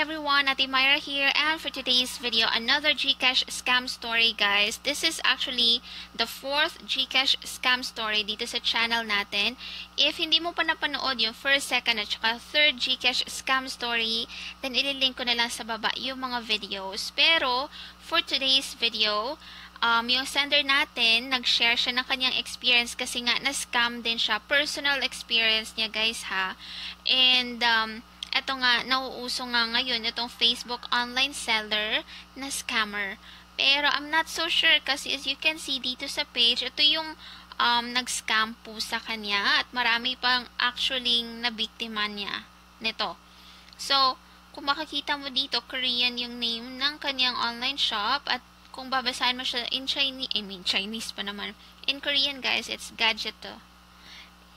everyone, Ate Myra here and for today's video, another Gcash scam story guys. This is actually the fourth Gcash scam story dito sa channel natin. If hindi mo pa napanood yung first, second at saka third Gcash scam story, then ililink ko na lang sa baba yung mga videos. Pero for today's video, um, yung sender natin, nag-share siya ng kanyang experience kasi nga na-scam din siya. Personal experience niya guys ha. And um, eto nga, nauuso nga ngayon itong Facebook online seller na scammer. Pero I'm not so sure kasi as you can see dito sa page, ito yung um, nag-scam po sa kanya at marami pang actually nabiktima niya nito. So, kung makikita mo dito, Korean yung name ng kanyang online shop at kung babasahin mo siya in Chinese, I mean Chinese pa naman. In Korean guys, it's gadget to.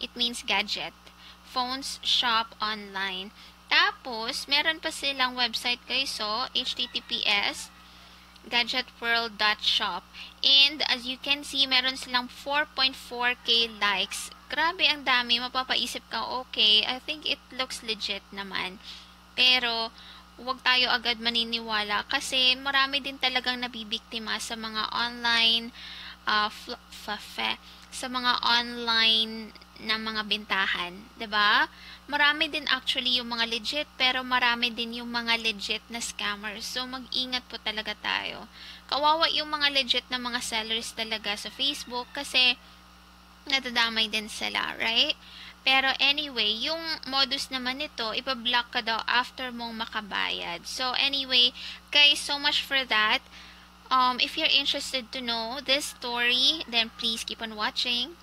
It means gadget. Phones shop online. Tapos, meron pa silang website guys, so, https gadgetworld.shop. And, as you can see, meron silang 4.4k likes. Grabe, ang dami. Mapapaisip ka, okay, I think it looks legit naman. Pero, huwag tayo agad maniniwala kasi marami din talagang nabibiktima sa mga online uh, sa mga online na mga bintahan, 'di ba? Marami din actually yung mga legit pero marami din yung mga legit na scammers. So mag-ingat po talaga tayo. Kawawa yung mga legit na mga sellers talaga sa Facebook kasi nadadamay din sila, right? Pero anyway, yung modus naman nito, ipablock ka daw after mong makabayad. So anyway, guys, so much for that. Um, if you're interested to know this story, then please keep on watching.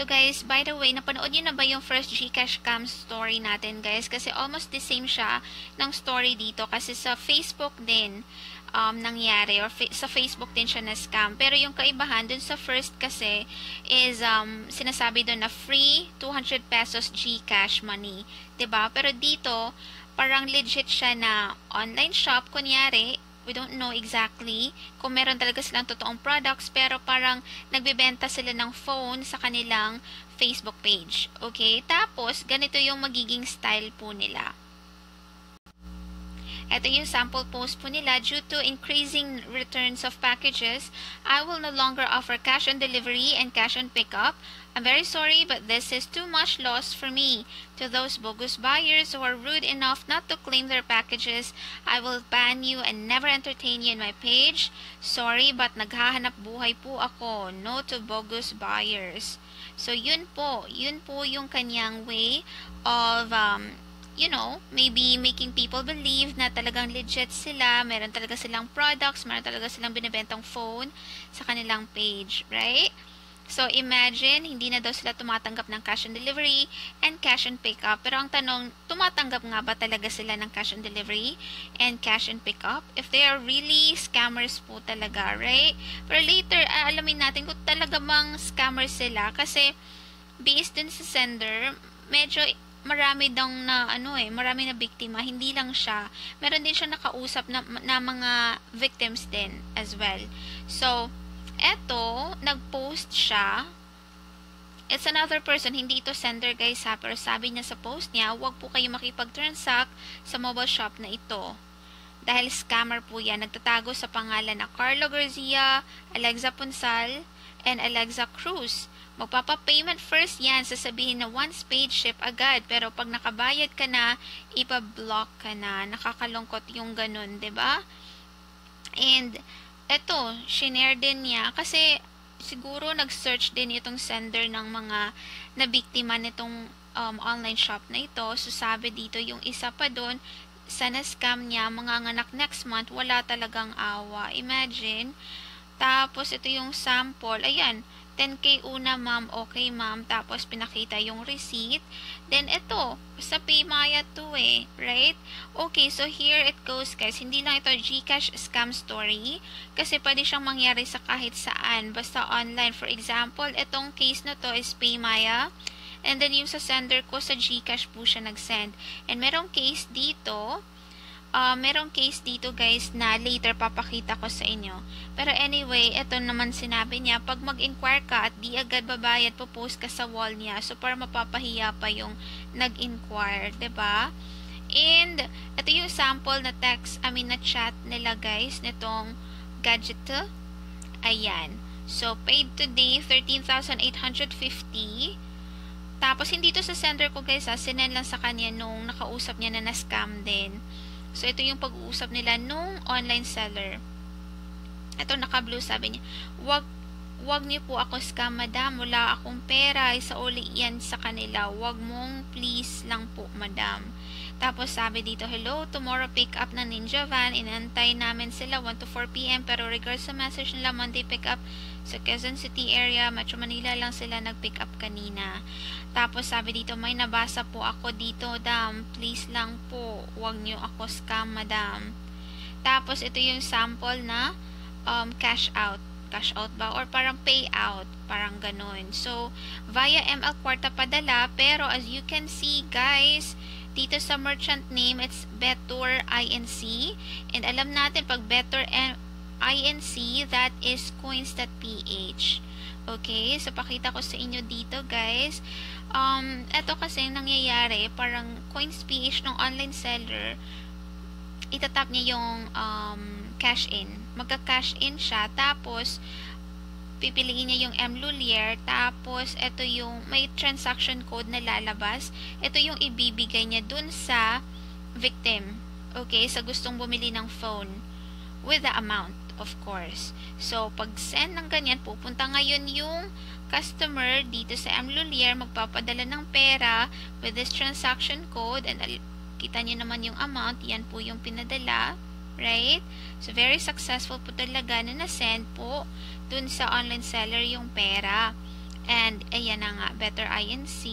So guys, by the way, napanood niyo na ba yung first Gcash scam story natin guys? Kasi almost the same siya ng story dito. Kasi sa Facebook din um, nangyari or fa sa Facebook din siya na scam. Pero yung kaibahan dun sa first kasi is um, sinasabi doon na free 200 pesos Gcash money. ba diba? Pero dito, parang legit siya na online shop. Kunyari, we don't know exactly kung meron talaga silang totoong products pero parang nagbebenta sila ng phone sa kanilang Facebook page. Okay? Tapos, ganito yung magiging style po nila. Ito yung sample post po nila. Due to increasing returns of packages, I will no longer offer cash on delivery and cash on pickup. I'm very sorry, but this is too much loss for me. To those bogus buyers who are rude enough not to claim their packages, I will ban you and never entertain you in my page. Sorry, but naghahanap buhay po ako. No to bogus buyers. So, yun po. Yun po yung kanyang way of um, you know, maybe making people believe na talagang legit sila, meron talaga silang products, meron talaga silang binibentang phone sa kanilang page, right? So, imagine, hindi na daw sila tumatanggap ng cash on delivery and cash on pickup. Pero ang tanong, tumatanggap nga ba talaga sila ng cash on delivery and cash on pickup? If they are really scammers po talaga, right? Pero later, alamin natin kung talaga bang scammers sila. Kasi, based din sa sender, medyo marami daw na ano eh, marami na biktima, hindi lang siya. Meron din siya nakausap na, na mga victims din as well. So, eto, nag-post siya. It's another person, hindi ito sender guys ha, pero sabi niya sa post niya, huwag po kayo makipag-transact sa mobile shop na ito. Dahil scammer po yan, nagtatago sa pangalan na Carlo Garcia, Alexa Punsal, and Alexa Cruz. Magpapa-payment first yan, sasabihin na once paid, ship agad. Pero pag nakabayad ka na, ipa-block ka na. Nakakalungkot yung ganun, ba diba? And, eto, shinare din niya. Kasi, siguro nag-search din itong sender ng mga nabiktima nitong um, online shop na ito. So, sabi dito, yung isa pa doon, sana scam niya, mga anak next month, wala talagang awa. Imagine. Tapos, ito yung sample. Ayan, 10k una ma'am, okay ma'am, tapos pinakita yung receipt. Then ito, sa Paymaya to eh, right? Okay, so here it goes guys. Hindi lang ito Gcash scam story kasi pwede siyang mangyari sa kahit saan, basta online. For example, itong case na to is Paymaya. And then yung sa sender ko sa Gcash po siya nag-send. And merong case dito, uh, merong case dito guys na later papakita ko sa inyo. Pero anyway, ito naman sinabi niya, pag mag-inquire ka at di agad babayad, post ka sa wall niya. So, para mapapahiya pa yung nag-inquire, ba diba? And, ito yung sample na text, I mean na chat nila guys, nitong gadget. Ayan. So, paid today, 13,850. Tapos, hindi to sa sender ko guys ha, sinend lang sa kanya nung nakausap niya na na-scam din. So, ito yung pag-uusap nila nung online seller. Ito, naka-blue sabi niya, wag wag niyo po ako scam, madam. Wala akong pera. Isa uli yan sa kanila. Wag mong please lang po, madam. Tapos sabi dito, hello, tomorrow pick up na Ninja Van. Inantay namin sila 1 to 4 p.m. Pero regards sa message nila, Monday pick up sa Quezon City area, Metro Manila lang sila nag-pick up kanina. Tapos sabi dito, may nabasa po ako dito, dam. Please lang po, wag niyo ako scam, madam. Tapos ito yung sample na um, cash out cash out ba or parang payout parang ganun so via ML Kwarta padala pero as you can see guys dito sa merchant name, it's Better INC. And alam natin, pag Better INC, that is coins.ph. Okay? So, pakita ko sa inyo dito, guys. Um, ito kasi nangyayari, parang coins.ph ng online seller, itatap niya yung um, cash in. Magka-cash in siya, tapos, pipiliin niya yung M. Lulier, tapos ito yung may transaction code na lalabas. Ito yung ibibigay niya dun sa victim. Okay, sa gustong bumili ng phone with the amount, of course. So, pag send ng ganyan, pupunta ngayon yung customer dito sa M. Lulier, magpapadala ng pera with this transaction code and kita niyo naman yung amount, yan po yung pinadala, right? So, very successful po talaga na na-send po dun sa online seller yung pera. And, ayan na nga, Better INC,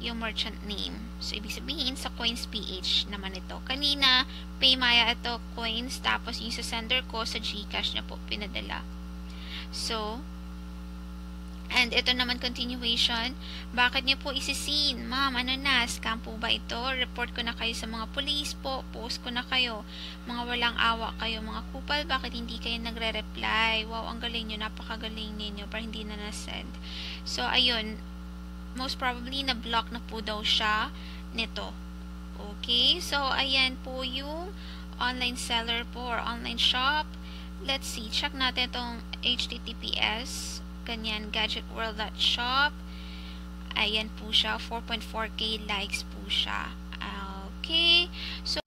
yung merchant name. So, ibig sabihin, sa Coins PH naman ito. Kanina, Paymaya ito, Coins, tapos yung sa sender ko, sa Gcash na po pinadala. So, And ito naman continuation, bakit niyo po isisin? Ma'am, ano na, scam po ba ito? Report ko na kayo sa mga police po, post ko na kayo. Mga walang awa kayo, mga kupal, bakit hindi kayo nagre-reply? Wow, ang galing niyo, napakagaling ninyo, para hindi na na-send. So, ayun, most probably na-block na po daw siya nito. Okay, so ayan po yung online seller po or online shop. Let's see, check natin itong HTTPS ganyan, gadgetworld.shop. Ayan po siya, 4.4k likes po siya. Okay, so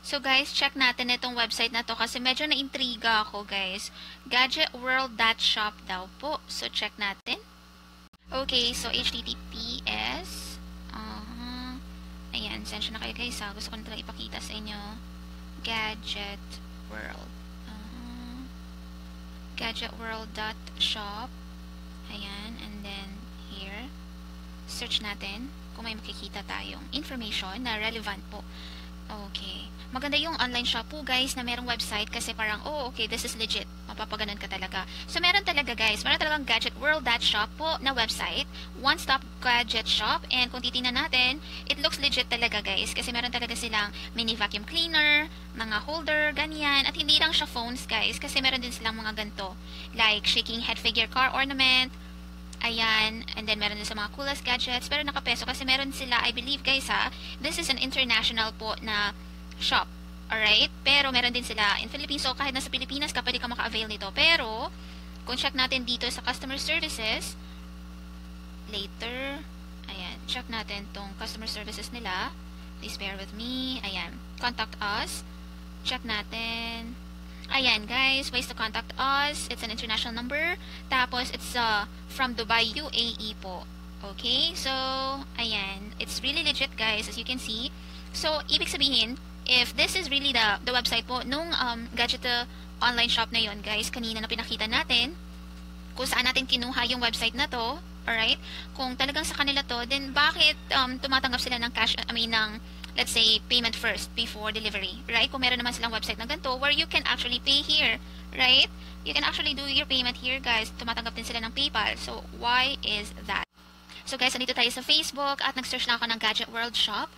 So guys, check natin itong website na to kasi medyo na-intriga ako guys. Gadgetworld.shop daw po. So check natin. Okay, so HTTPS. Uh -huh. Ayan, sensya na kayo guys ha. Gusto ko na ipakita sa inyo. Gadget World gadgetworld.shop ayan, and then here. Search natin kung may makikita tayong information na relevant po. Okay. Maganda yung online shop po guys na merong website kasi parang oh okay this is legit mapapaganon ka talaga so meron talaga guys meron talagang gadgetworld.shop po na website one stop gadget shop and kung titingnan natin it looks legit talaga guys kasi meron talaga silang mini vacuum cleaner mga holder, ganyan. At hindi lang siya phones, guys, kasi meron din silang mga ganto. Like, shaking head figure car ornament, Ayan. And then, meron din sa mga coolest gadgets. Pero nakapeso kasi meron sila, I believe guys ha, this is an international po na shop. Alright? Pero meron din sila in Philippines. So, kahit nasa Pilipinas ka, pwede ka maka-avail nito. Pero, kung check natin dito sa customer services, later, ayan, check natin tong customer services nila. Please bear with me. Ayan. Contact us check natin. Ayan, guys, ways to contact us. It's an international number. Tapos, it's uh, from Dubai, UAE po. Okay? So, ayan. It's really legit, guys, as you can see. So, ibig sabihin, if this is really the, the website po, nung um, gadget online shop na yon guys, kanina na pinakita natin, kung saan natin kinuha yung website na to, alright? Kung talagang sa kanila to, then bakit um, tumatanggap sila ng cash, I mean, ng let's say, payment first before delivery, right? Kung meron naman silang website na ganito where you can actually pay here, right? You can actually do your payment here, guys. Tumatanggap din sila ng PayPal. So, why is that? So, guys, nandito tayo sa Facebook at nag-search na ako ng Gadget World Shop.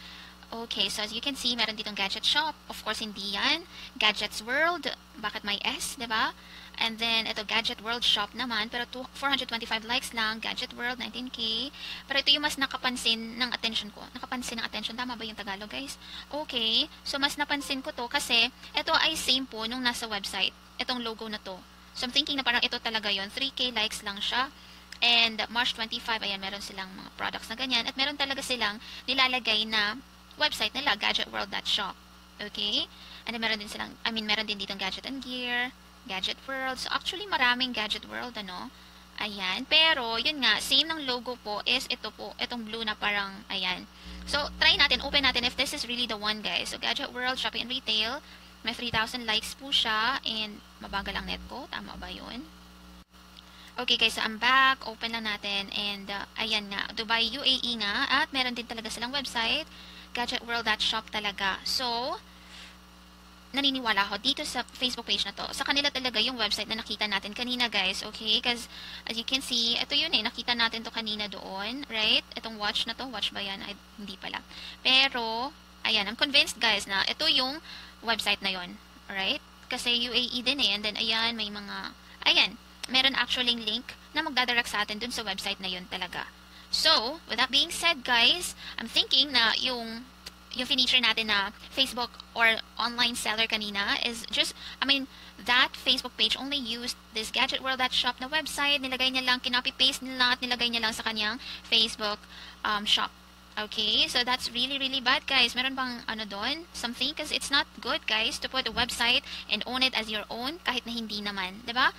Okay, so as you can see, meron ditong gadget shop. Of course, hindi yan. Gadgets World. Bakit may S, ba? And then, ito, Gadget World Shop naman. Pero 425 likes lang. Gadget World, 19K. Pero ito yung mas nakapansin ng attention ko. Nakapansin ng attention. Tama ba yung Tagalog, guys? Okay. So, mas napansin ko to kasi ito ay same po nung nasa website. Itong logo na to. So, I'm thinking na parang ito talaga yon 3K likes lang siya. And March 25, ayan, meron silang mga products na ganyan. At meron talaga silang nilalagay na website nila, gadgetworld.shop. Okay? And meron din silang, I mean, meron din dito Gadget and Gear, Gadget World. So, actually, maraming Gadget World, ano? Ayan. Pero, yun nga, same ng logo po is ito po, itong blue na parang, ayan. So, try natin, open natin if this is really the one, guys. So, Gadget World, Shopping and Retail. May 3,000 likes po siya. And, mabagal ang net ko. Tama ba yun? Okay guys, so I'm back. Open lang natin. And, uh, ayan nga, Dubai UAE nga. At meron din talaga silang website gadgetworld.shop talaga. So, naniniwala ako dito sa Facebook page na to. Sa kanila talaga yung website na nakita natin kanina guys, okay? Because as you can see, ito yun eh, nakita natin to kanina doon, right? Itong watch na to, watch ba yan? Ay, hindi pala. Pero, ayan, I'm convinced guys na ito yung website na yon right? Kasi UAE din eh, and then ayan, may mga, ayan, meron actually link na magdadirect sa atin dun sa website na yun talaga. So, with that being said, guys, I'm thinking na yung yung feature natin na Facebook or online seller kanina is just, I mean, that Facebook page only used this Gadget World shop na website. Nilagay niya lang, kinopy-paste nila at nilagay niya lang sa kanyang Facebook um, shop. Okay, so that's really, really bad, guys. Meron bang ano doon? Something? Because it's not good, guys, to put a website and own it as your own kahit na hindi naman. ba?